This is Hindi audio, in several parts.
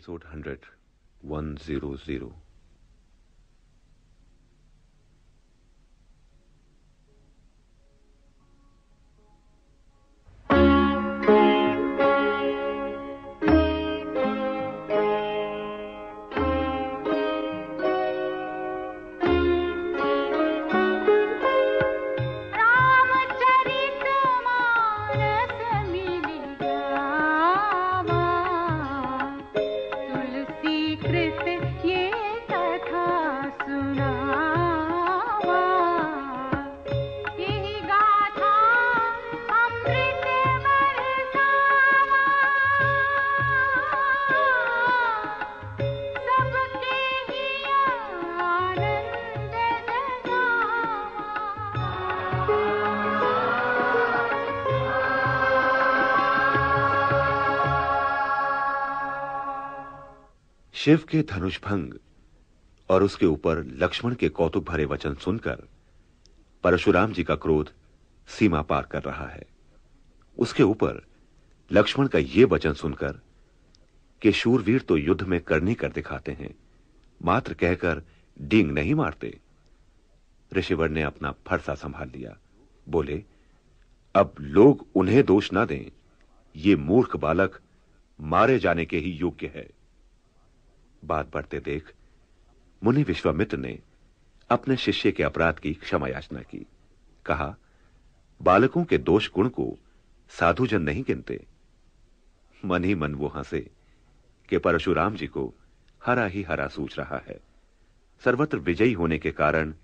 episode 100 100 शिव के धनुष भंग और उसके ऊपर लक्ष्मण के कौतुक भरे वचन सुनकर परशुराम जी का क्रोध सीमा पार कर रहा है। उसके ऊपर लक्ष्मण का यह वचन सुनकर कि शूरवीर तो युद्ध में करनी कर दिखाते हैं, मात्र कहकर डींग नहीं मारते। ऋषिवर ने अपना फरसा संभाल लिया। बोले, अब लोग उन्हें दोष ना दें, ये मूर्ख बालक मारे जाने के ही योग्य है। बात बढ़ते देख, मुनि विश्वामित्र ने अपने शिष्य के अपराध की क्षमा याचना की। कहा, बालकों के दोष गुण को साधुजन नहीं गिनते। मन ही मन वो हंसे कि परशुराम जी को हरा ही हरा सूझ रहा है। सर्वत्र विजयी होने के कारण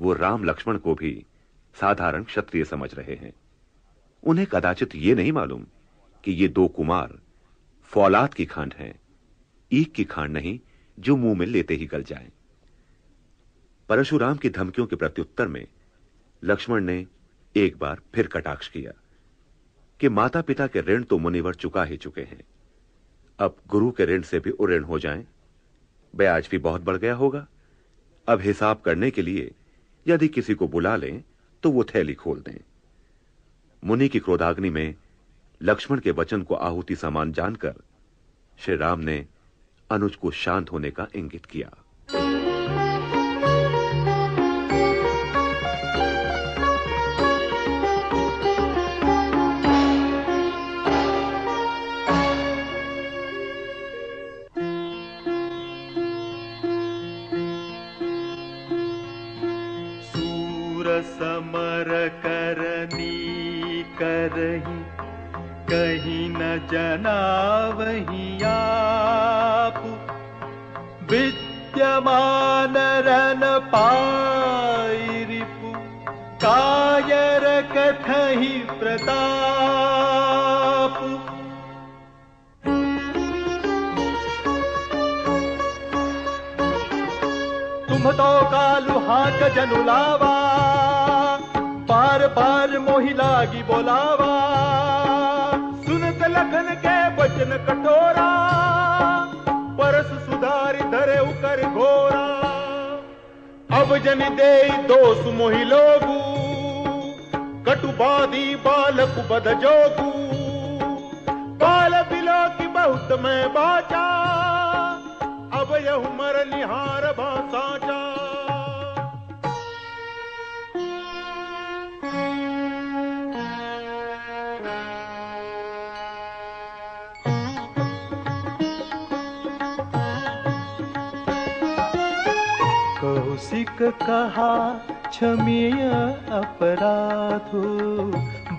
वो राम लक्ष्मण को भी साधारण क्षत्रिय समझ रहे हैं। उन्हें कदाचित ये नहीं मालूम कि ये दो कुमार फौलाद की खांड हैं। ईक की खाण नहीं, जो मुँह में लेते ही गल जाए। परशुराम की धमकियों के प्रत्युत्तर में लक्ष्मण ने एक बार फिर कटाक्ष किया कि माता पिता के ऋण तो मुनिवर चुका ही चुके हैं। अब गुरु के ऋण से भी उऋण हो जाएँ, ब्याज भी बहुत बढ़ गया होगा। अब हिसाब करने के लिए यदि किसी को बुला लें तो वो थैली खोल दें। मुनि की क्रोधाग्नि में लक्ष्मण के वचन को आहुति समान जानकर श्री राम ने अनुज को शांत होने का इंगित किया। समर करनी करही कहीं न जना वही विद्यमान पाई कायर कथही प्रताप। तुम तो कालु हाक जनुलावा पार पार मोहि लागी बोलावा। सुनत लखन के वचन कठोरा धरे गोरा। अब जन दे दोष मोहि लोगू। कटुबादी बालक बद जोगू। बाल बिलो की बहुत मैं बाचा। कहा क्षमीय अपराधो,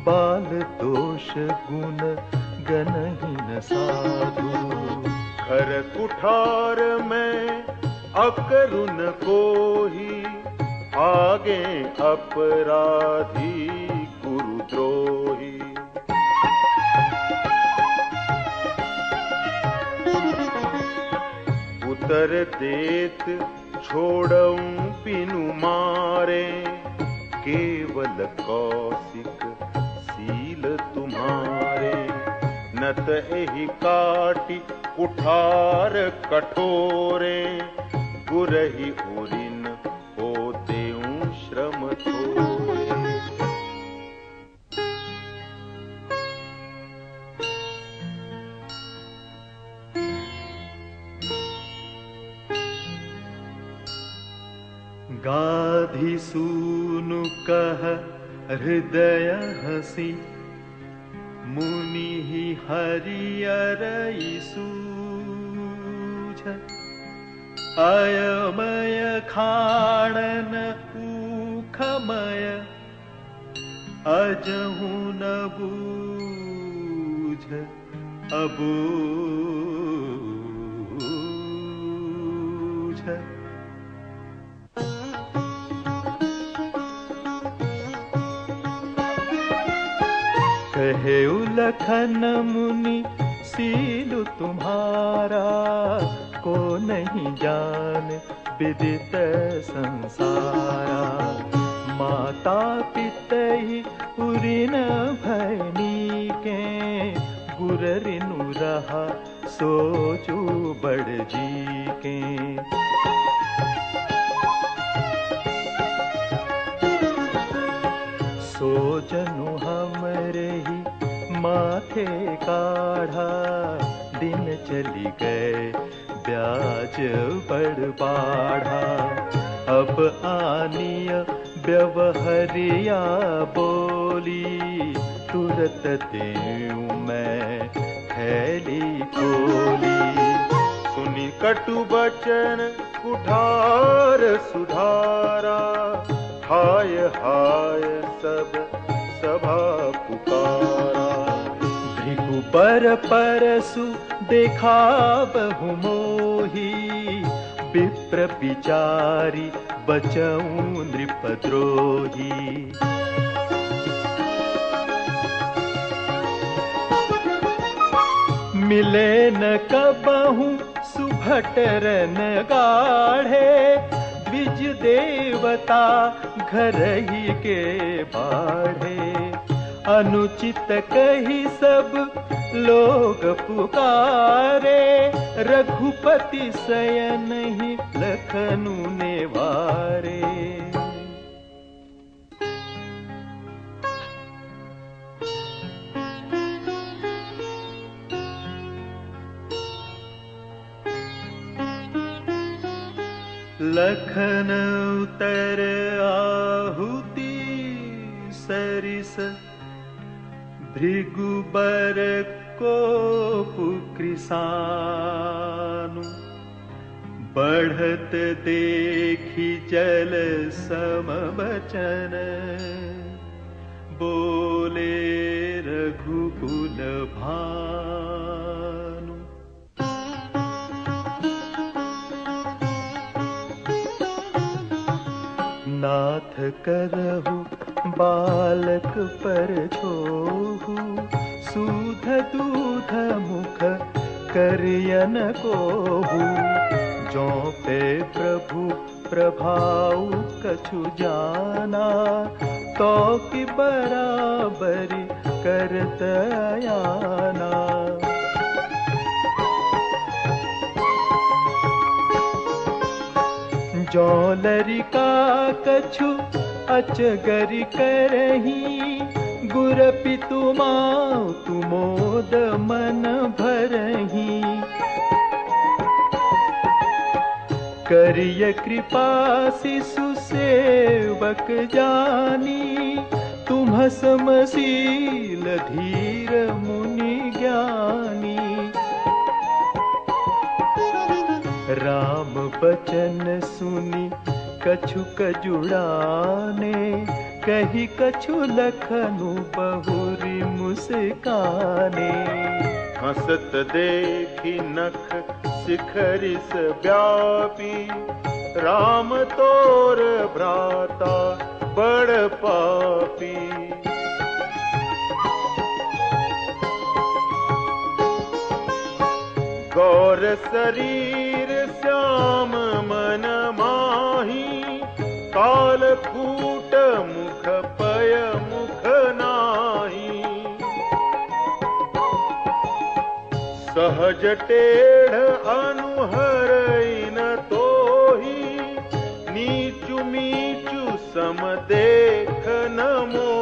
बाल दोष गुण गनहीन साधु। घर कुठार में अकरुण को ही आगे अपराधी गुरुद्रोही उतर देत छोड़ऊं पिनु मारे केवल कौशिक सील तुम्हारे। नत एहि काटी कुठार कठोरे गुरही श्रम थोरे गाधि सूनु कह हृदय हसी मुनि हरियर सूझ अयमय खाणन ऊखमय। अजहू न अबूझ कहे उलखन मुनि, सीलु तुम्हारा को नहीं जान विदित संसारा। माता पितई उरिन भैनी के गुररिनु रहा सोचू बड़ जी के सोचनु हमरे ही माथे काढ़ा। दिन चली गए, ब्याज बड़ बाढ़ा। अब आनिय व्यवहरिया बोली, तुरत देऊं मैं थैली खोली सुनी कटु बचन, कुठार सुधारा। हाय हाय सब सभा पुकारा। भृगुबर परसु देखा बहु विप्र विचारी बचऊ नृपद्रोही। मिले न कबहू सुभटर न गाढ़े। द्विज देवता घर ही के बाढ़े अनुचित कही सब लोग पुकारे, रघुपति सयन ही लखनु ने वारे। लखन उतर आहुति सरिस भृगुबर को पुकृसानु बढ़त देखी जल सम बचन बोले रघुकुल भानु नाथ करहु बालक पर छोहु। सूध दूध मुख करियन कोहु। जो पे प्रभु प्रभाव कछु जाना तो कि बराबरी करत आयाना जौलरिका कछु अचगरि करही। गुर पितुमा तुमोद मन भरही। करिय कृपा शिशु सेवक जानी तुम समशील धीर राम बचन सुनी कछु कजुड़ाने। कही कछु लखनु बहुरी मुस्काने। हसत देखी नख शिखरिस व्यापी। राम तोर भ्राता बड़ पापी। गौर शरीर श्याम मन माही काल कूट मुख पय मुख नाही। सहज टेढ़ अनुहर न तोही नीचु मीचु सम देख न मोही